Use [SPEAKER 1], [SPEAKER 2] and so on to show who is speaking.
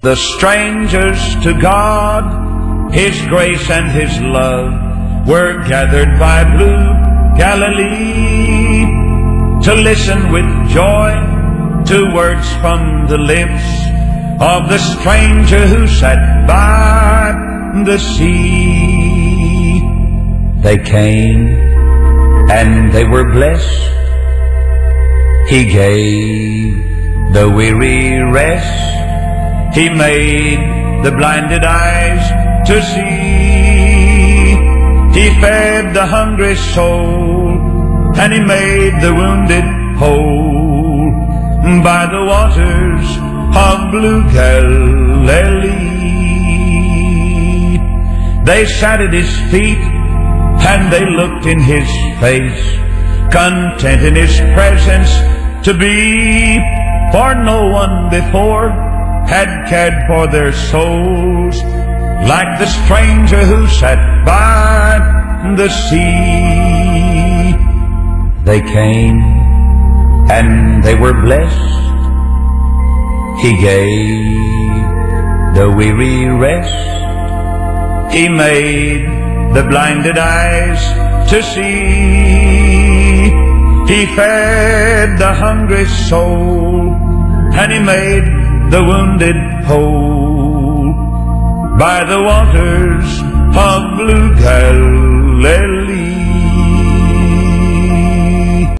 [SPEAKER 1] The strangers to God, His grace and His love were gathered by blue Galilee to listen with joy to words from the lips of the stranger who sat by the sea. They came and they were blessed. He gave the weary rest. He made the blinded eyes to see. He fed the hungry soul, and he made the wounded whole by the waters of blue Galilee. They sat at his feet, and they looked in his face, content in his presence to be, for no one before had cared for their souls like the stranger who sat by the sea. They came and they were blessed. He gave the weary rest. He made the blinded eyes to see. He fed the hungry soul and he made the wounded whole by the waters of blue Galilee.